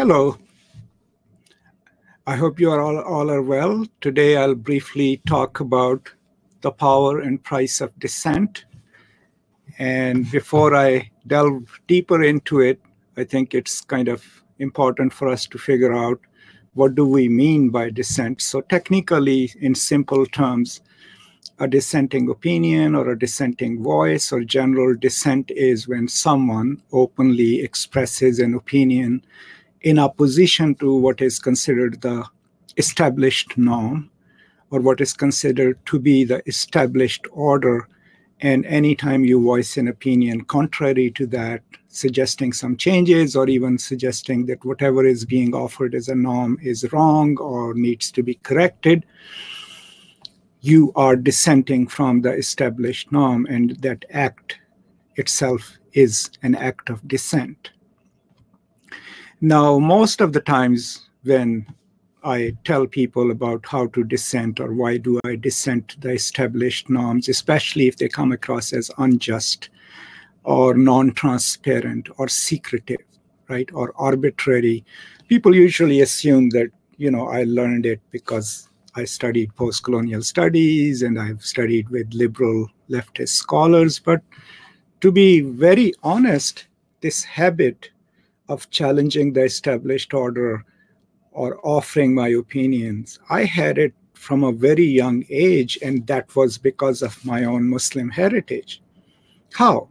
Hello. I hope you are all, all are well. Today I'll briefly talk about the power and price of dissent. And before I delve deeper into it, I think it's kind of important for us to figure out what do we mean by dissent. So technically, in simple terms, a dissenting opinion or a dissenting voice or general dissent is when someone openly expresses an opinion in opposition to what is considered the established norm or what is considered to be the established order. And anytime you voice an opinion contrary to that, suggesting some changes or even suggesting that whatever is being offered as a norm is wrong or needs to be corrected, you are dissenting from the established norm, and that act itself is an act of dissent. Now, most of the times when I tell people about how to dissent or why do I dissent the established norms, especially if they come across as unjust or non-transparent or secretive, right, or arbitrary, people usually assume that, you know, I learned it because I studied post-colonial studies and I've studied with liberal leftist scholars. But to be very honest, this habit of challenging the established order or offering my opinions, I had it from a very young age, and that was because of my own Muslim heritage. How?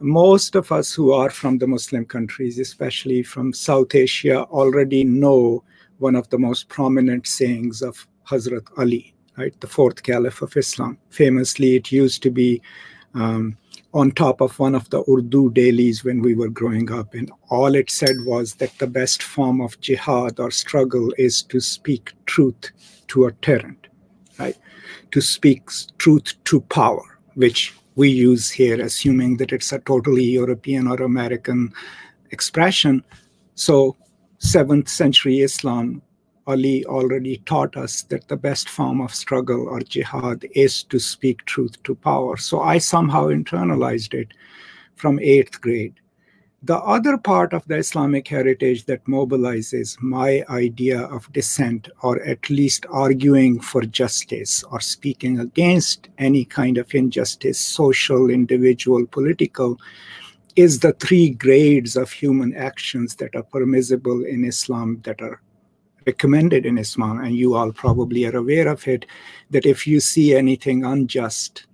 Most of us who are from the Muslim countries, especially from South Asia, already know one of the most prominent sayings of Hazrat Ali, right, the fourth caliph of Islam. Famously, it used to be um, on top of one of the Urdu dailies when we were growing up, and all it said was that the best form of jihad or struggle is to speak truth to a tyrant, right? To speak truth to power, which we use here, assuming that it's a totally European or American expression. So, seventh century Islam Ali already taught us that the best form of struggle or jihad is to speak truth to power. So I somehow internalized it from eighth grade. The other part of the Islamic heritage that mobilizes my idea of dissent, or at least arguing for justice or speaking against any kind of injustice, social, individual, political, is the three grades of human actions that are permissible in Islam that are recommended in Islam, and you all probably are aware of it, that if you see anything unjust,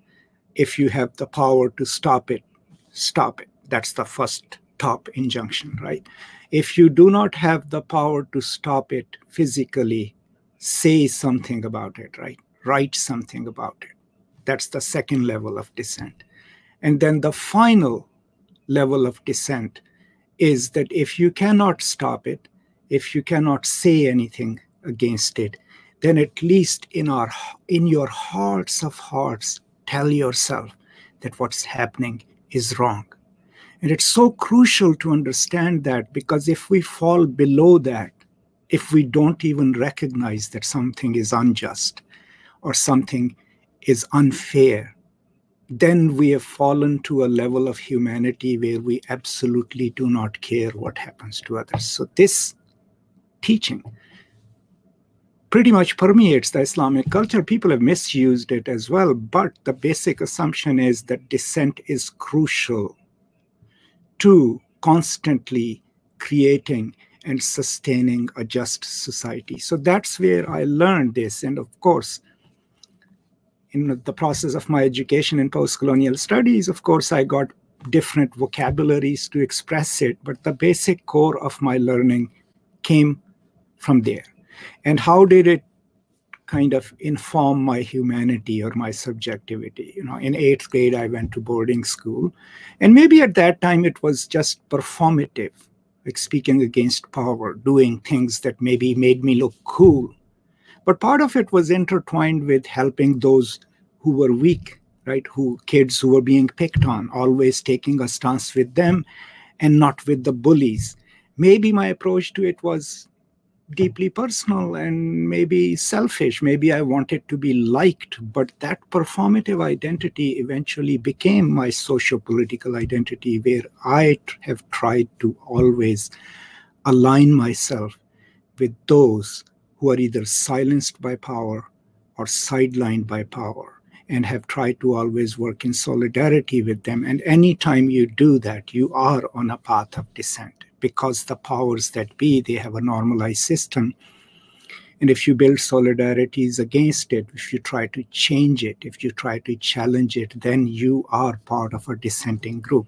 if you have the power to stop it, stop it. That's the first top injunction, right? If you do not have the power to stop it physically, say something about it, right? Write something about it. That's the second level of dissent. And then the final level of dissent is that if you cannot stop it, if you cannot say anything against it, then at least in our in your hearts of hearts, tell yourself that what's happening is wrong. And it's so crucial to understand that because if we fall below that, if we don't even recognize that something is unjust or something is unfair, then we have fallen to a level of humanity where we absolutely do not care what happens to others. So, this teaching pretty much permeates the Islamic culture. People have misused it as well, but the basic assumption is that dissent is crucial to constantly creating and sustaining a just society. So that's where I learned this. And of course, in the process of my education in post-colonial studies, of course, I got different vocabularies to express it, but the basic core of my learning came from there. And how did it kind of inform my humanity or my subjectivity? You know, in eighth grade, I went to boarding school. And maybe at that time, it was just performative, like speaking against power, doing things that maybe made me look cool. But part of it was intertwined with helping those who were weak, right? Who kids who were being picked on, always taking a stance with them and not with the bullies. Maybe my approach to it was deeply personal and maybe selfish. Maybe I wanted to be liked, but that performative identity eventually became my socio political identity, where I have tried to always align myself with those who are either silenced by power or sidelined by power and have tried to always work in solidarity with them. And anytime you do that, you are on a path of dissent because the powers that be, they have a normalized system. And if you build solidarities against it, if you try to change it, if you try to challenge it, then you are part of a dissenting group.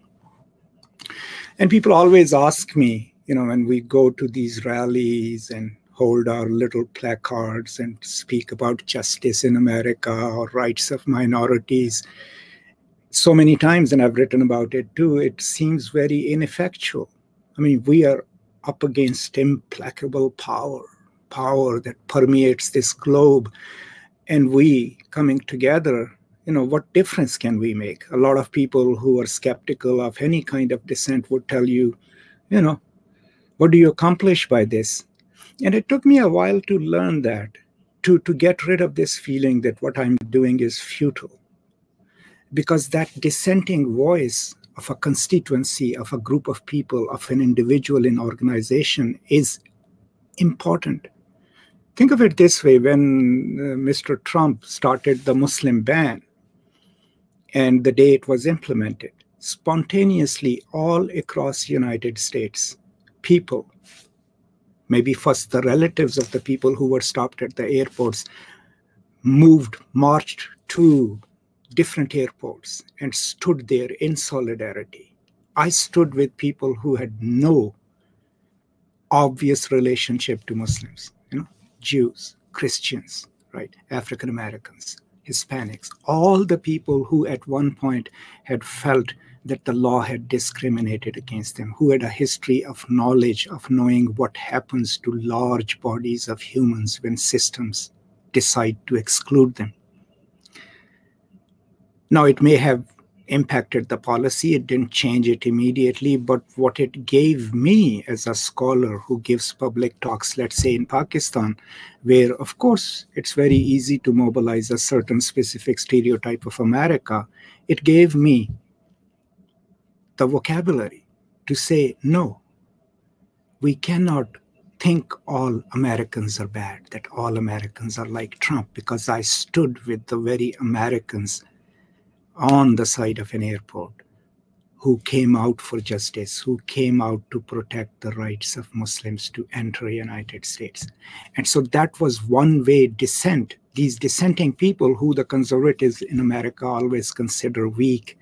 And people always ask me, you know, when we go to these rallies and hold our little placards and speak about justice in America or rights of minorities. So many times, and I've written about it too, it seems very ineffectual. I mean, we are up against implacable power, power that permeates this globe. And we coming together, you know, what difference can we make? A lot of people who are skeptical of any kind of dissent would tell you, you know, what do you accomplish by this? And it took me a while to learn that, to, to get rid of this feeling that what I'm doing is futile. Because that dissenting voice of a constituency, of a group of people, of an individual in organization is important. Think of it this way when uh, Mr. Trump started the Muslim ban and the day it was implemented, spontaneously all across United States, people maybe first the relatives of the people who were stopped at the airports moved, marched to different airports and stood there in solidarity. I stood with people who had no obvious relationship to Muslims, you know, Jews, Christians, right, African Americans, Hispanics, all the people who at one point had felt that the law had discriminated against them, who had a history of knowledge, of knowing what happens to large bodies of humans when systems decide to exclude them. Now, it may have impacted the policy, it didn't change it immediately, but what it gave me as a scholar who gives public talks, let's say in Pakistan, where of course it's very easy to mobilize a certain specific stereotype of America, it gave me the vocabulary to say, no, we cannot think all Americans are bad, that all Americans are like Trump, because I stood with the very Americans on the side of an airport who came out for justice, who came out to protect the rights of Muslims to enter United States. And so that was one way dissent, these dissenting people who the conservatives in America always consider weak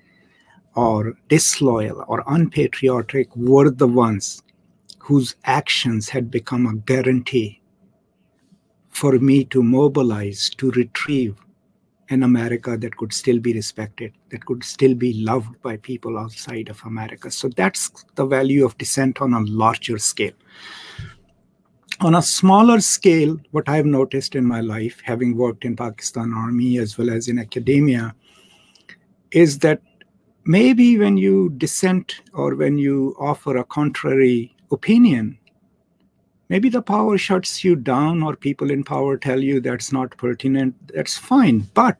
or disloyal or unpatriotic were the ones whose actions had become a guarantee for me to mobilize, to retrieve an America that could still be respected, that could still be loved by people outside of America. So that's the value of dissent on a larger scale. On a smaller scale, what I've noticed in my life, having worked in Pakistan Army as well as in academia, is that maybe when you dissent or when you offer a contrary opinion, maybe the power shuts you down or people in power tell you that's not pertinent. That's fine. But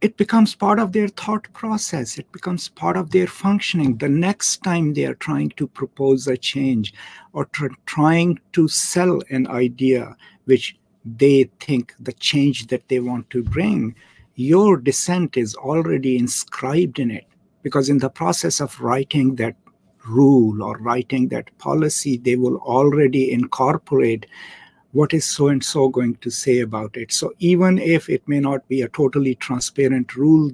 it becomes part of their thought process. It becomes part of their functioning. The next time they are trying to propose a change or tr trying to sell an idea which they think the change that they want to bring, your dissent is already inscribed in it because in the process of writing that rule or writing that policy they will already incorporate what is so and so going to say about it. So even if it may not be a totally transparent rule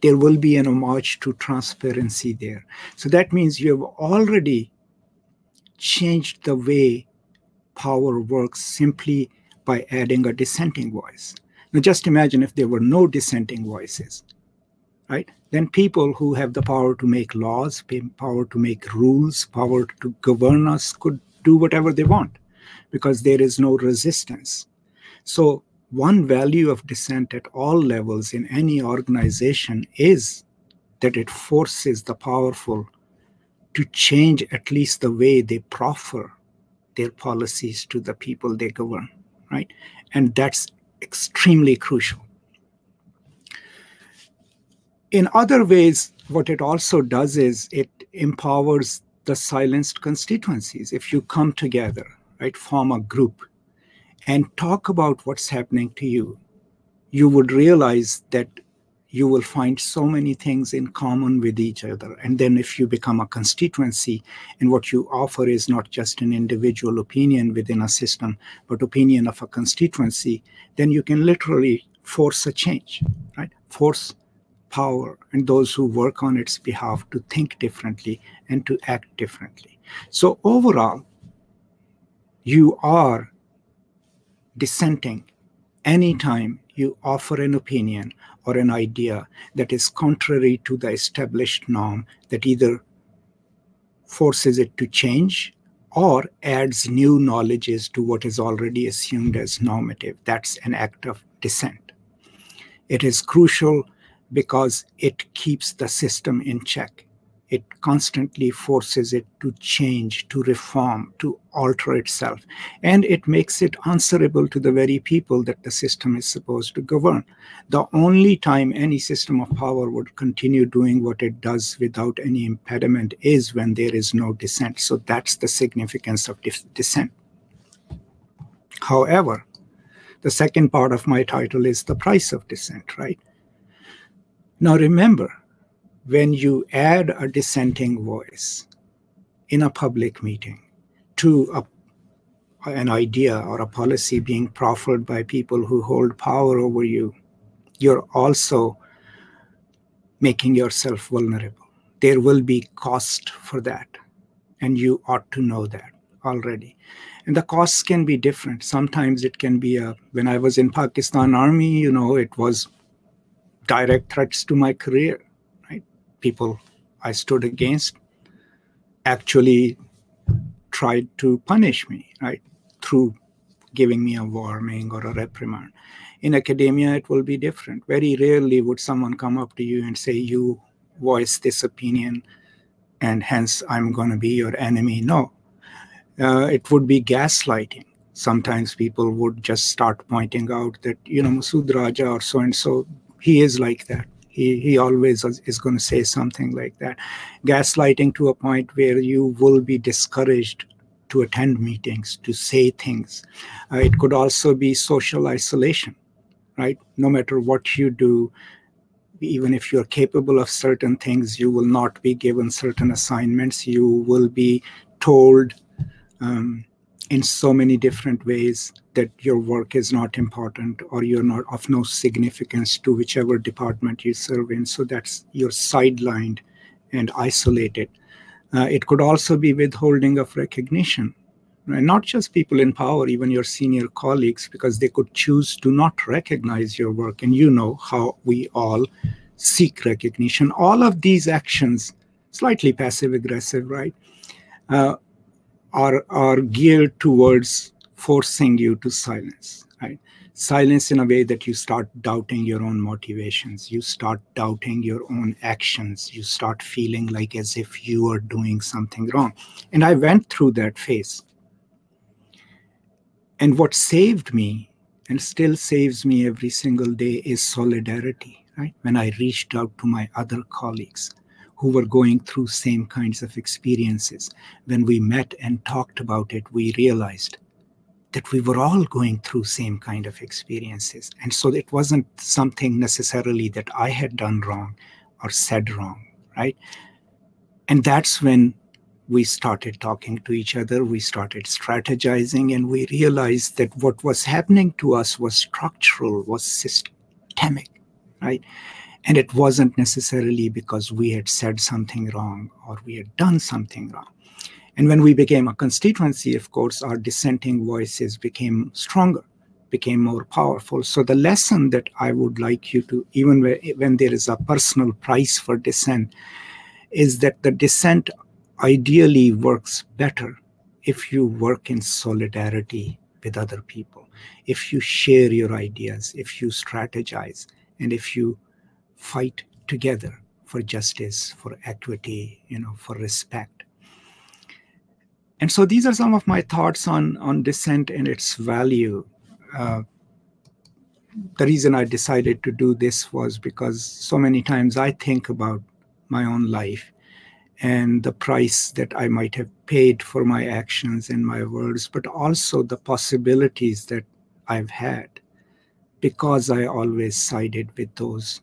there will be an homage to transparency there. So that means you have already changed the way power works simply by adding a dissenting voice. Now, just imagine if there were no dissenting voices, right? Then people who have the power to make laws, power to make rules, power to govern us could do whatever they want because there is no resistance. So, one value of dissent at all levels in any organization is that it forces the powerful to change at least the way they proffer their policies to the people they govern, right? And that's extremely crucial. In other ways, what it also does is it empowers the silenced constituencies. If you come together, right, form a group and talk about what's happening to you, you would realize that you will find so many things in common with each other. And then if you become a constituency and what you offer is not just an individual opinion within a system, but opinion of a constituency, then you can literally force a change, right? Force power and those who work on its behalf to think differently and to act differently. So overall, you are dissenting anytime you offer an opinion or an idea that is contrary to the established norm that either forces it to change or adds new knowledges to what is already assumed as normative. That's an act of dissent. It is crucial because it keeps the system in check it constantly forces it to change, to reform, to alter itself. And it makes it answerable to the very people that the system is supposed to govern. The only time any system of power would continue doing what it does without any impediment is when there is no dissent. So that's the significance of dissent. However, the second part of my title is the price of dissent, right? Now remember, when you add a dissenting voice in a public meeting to a, an idea or a policy being proffered by people who hold power over you, you're also making yourself vulnerable. There will be cost for that, and you ought to know that already. And the costs can be different. Sometimes it can be a, when I was in Pakistan Army, you know, it was direct threats to my career right? people I stood against actually tried to punish me, right, through giving me a warning or a reprimand. In academia, it will be different. Very rarely would someone come up to you and say, You voice this opinion, and hence I'm going to be your enemy. No. Uh, it would be gaslighting. Sometimes people would just start pointing out that, you know, Masood Raja or so and so, he is like that he, he always is going to say something like that. Gaslighting to a point where you will be discouraged to attend meetings, to say things. Uh, it could also be social isolation, right? No matter what you do, even if you're capable of certain things, you will not be given certain assignments. You will be told um, in so many different ways that your work is not important or you're not of no significance to whichever department you serve in. So that's you're sidelined and isolated. Uh, it could also be withholding of recognition. Right? Not just people in power, even your senior colleagues, because they could choose to not recognize your work. And you know how we all seek recognition. All of these actions, slightly passive aggressive, right? Uh, are are geared towards forcing you to silence right? Silence in a way that you start doubting your own motivations. You start doubting your own actions. You start feeling like as if you are doing something wrong. And i went through that phase. And what saved me and still saves me every single day is solidarity right? When i reached out to my other colleagues who were going through same kinds of experiences. When we met and talked about it, we realized that we were all going through same kind of experiences. And so it wasn't something necessarily that I had done wrong or said wrong, right? And that's when we started talking to each other, we started strategizing, and we realized that what was happening to us was structural, was systemic, right? And it wasn't necessarily because we had said something wrong or we had done something wrong. And when we became a constituency, of course, our dissenting voices became stronger, became more powerful. So the lesson that I would like you to, even when there is a personal price for dissent, is that the dissent ideally works better if you work in solidarity with other people, if you share your ideas, if you strategize, and if you fight together for justice, for equity, you know, for respect. And so these are some of my thoughts on, on dissent and its value. Uh, the reason I decided to do this was because so many times I think about my own life and the price that I might have paid for my actions and my words, but also the possibilities that I've had because I always sided with those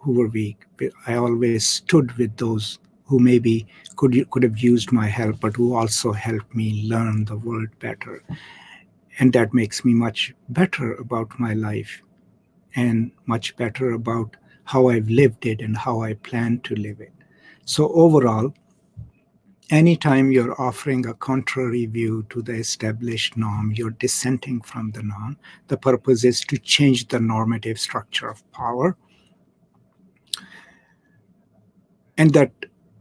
who were weak. I always stood with those who maybe could could have used my help, but who also helped me learn the world better. And that makes me much better about my life and much better about how I've lived it and how I plan to live it. So overall, anytime you're offering a contrary view to the established norm, you're dissenting from the norm. The purpose is to change the normative structure of power. And that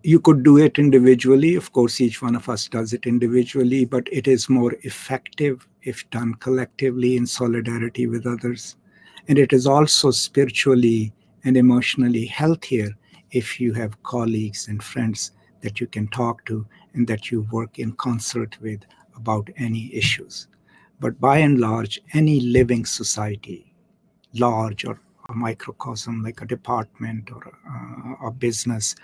you could do it individually. Of course, each one of us does it individually, but it is more effective if done collectively in solidarity with others. And it is also spiritually and emotionally healthier if you have colleagues and friends that you can talk to and that you work in concert with about any issues. But by and large, any living society, large or a microcosm like a department or a, a business,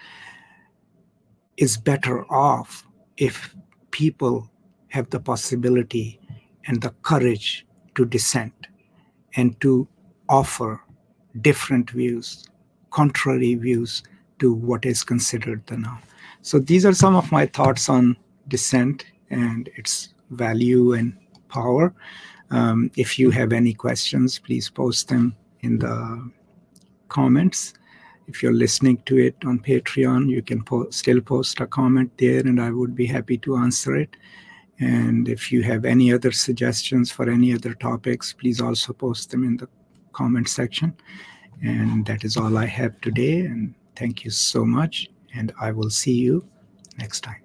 is better off if people have the possibility and the courage to dissent and to offer different views, contrary views to what is considered the norm. So these are some of my thoughts on dissent and its value and power. Um, if you have any questions, please post them in the comments. If you're listening to it on Patreon, you can po still post a comment there and I would be happy to answer it. And if you have any other suggestions for any other topics, please also post them in the comment section. And that is all I have today. And thank you so much. And I will see you next time.